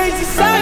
crazy side.